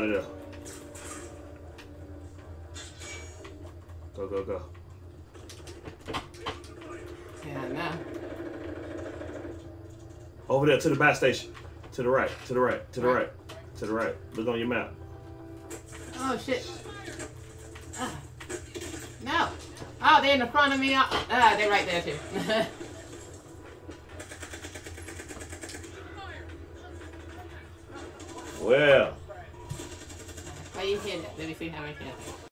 man. Get the hell out of there. Go, go, go. Yeah, I know. Over there to the bus station. To the right, to the right, to the Right. right, to the right. Look on your map. Oh shit. Ah. No. Oh, they're in the front of me. Ah, they're right there too. Well. You? Let me see how I can.